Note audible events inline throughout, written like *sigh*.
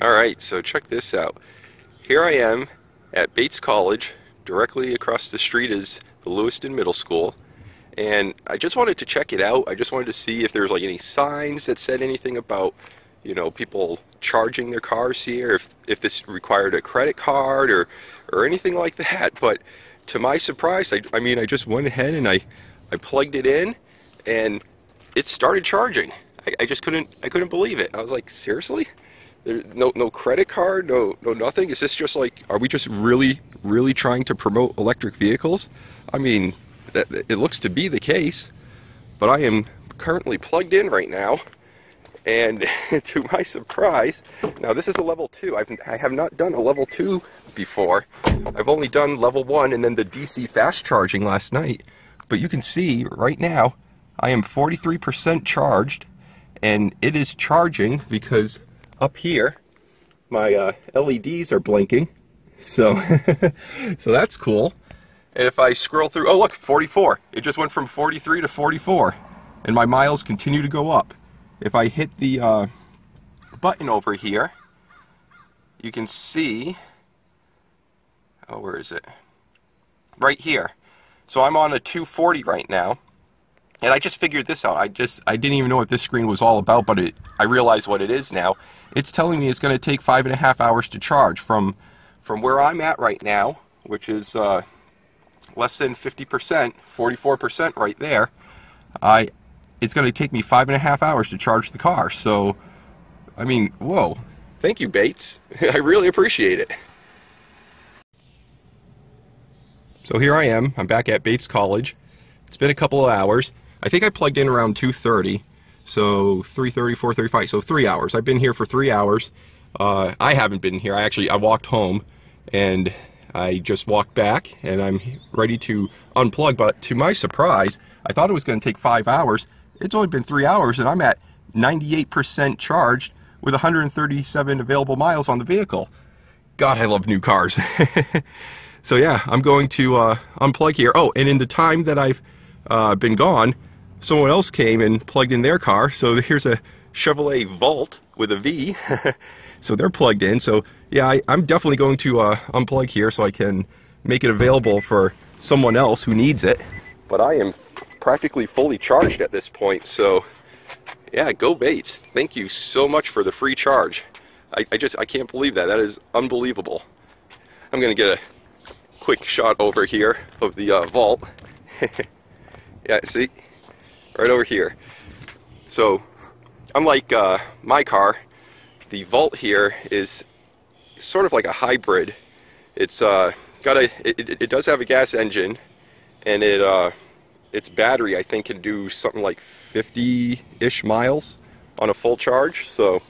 Alright, so check this out. Here I am at Bates College, directly across the street is the Lewiston Middle School, and I just wanted to check it out. I just wanted to see if there's like any signs that said anything about, you know, people charging their cars here, if, if this required a credit card or, or anything like that. But to my surprise, I, I mean, I just went ahead and I, I plugged it in and it started charging. I, I just couldn't, I couldn't believe it. I was like, seriously? There's no no credit card, no no nothing. Is this just like are we just really really trying to promote electric vehicles? I mean, that, it looks to be the case, but I am currently plugged in right now, and *laughs* to my surprise, now this is a level two. I've I have not done a level two before. I've only done level one and then the DC fast charging last night. But you can see right now, I am 43% charged, and it is charging because up here, my uh, LEDs are blinking. So, *laughs* so that's cool. And if I scroll through, oh look, 44. It just went from 43 to 44. And my miles continue to go up. If I hit the uh, button over here, you can see, oh, where is it? Right here. So I'm on a 240 right now. And I just figured this out. I just, I didn't even know what this screen was all about, but it, I realize what it is now it's telling me it's going to take five and a half hours to charge from from where I'm at right now, which is uh, less than 50%, 44% right there. I it's going to take me five and a half hours to charge the car. So, I mean, whoa! Thank you, Bates. *laughs* I really appreciate it. So here I am. I'm back at Bates College. It's been a couple of hours. I think I plugged in around 2:30 so 3.30, 4.35, so three hours. I've been here for three hours. Uh, I haven't been here. I actually, I walked home and I just walked back and I'm ready to unplug. But to my surprise, I thought it was going to take five hours. It's only been three hours and I'm at 98% charged with 137 available miles on the vehicle. God, I love new cars. *laughs* so yeah, I'm going to uh, unplug here. Oh, and in the time that I've uh, been gone, someone else came and plugged in their car. So here's a Chevrolet Volt with a V. *laughs* so they're plugged in. So yeah, I, am definitely going to uh, unplug here so I can make it available for someone else who needs it. But I am practically fully charged at this point. So yeah, go Bates. Thank you so much for the free charge. I, I just, I can't believe that. That is unbelievable. I'm going to get a quick shot over here of the uh, Volt. *laughs* yeah, see? Right over here. So, unlike uh, my car, the Volt here is sort of like a hybrid. It's uh, got a, it, it does have a gas engine, and it uh, its battery I think can do something like 50-ish miles on a full charge. So,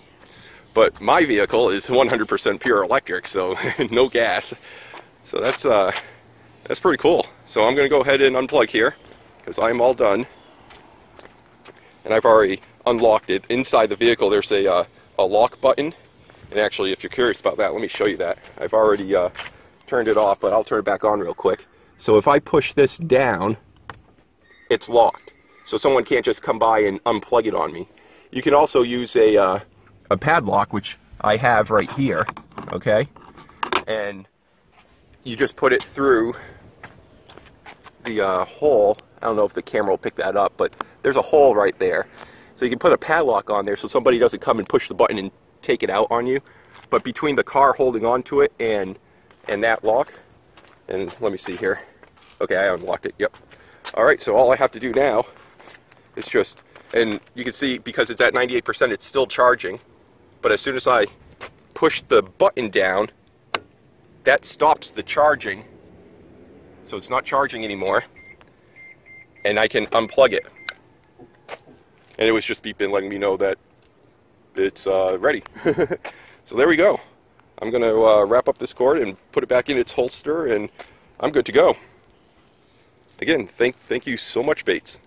but my vehicle is 100% pure electric, so *laughs* no gas. So that's uh, that's pretty cool. So I'm gonna go ahead and unplug here because I'm all done and I've already unlocked it. Inside the vehicle there's a, uh, a lock button and actually if you're curious about that let me show you that. I've already uh, turned it off but I'll turn it back on real quick. So if I push this down it's locked so someone can't just come by and unplug it on me. You can also use a, uh, a padlock which I have right here okay and you just put it through the uh, hole I don't know if the camera will pick that up but there's a hole right there. So you can put a padlock on there so somebody doesn't come and push the button and take it out on you. But between the car holding onto it and and that lock, and let me see here. Okay, I unlocked it, yep. All right, so all I have to do now is just, and you can see because it's at 98%, it's still charging. But as soon as I push the button down, that stops the charging. So it's not charging anymore. And I can unplug it and it was just beeping letting me know that it's uh, ready. *laughs* so there we go. I'm going to uh, wrap up this cord and put it back in its holster and I'm good to go. Again, thank, thank you so much Bates.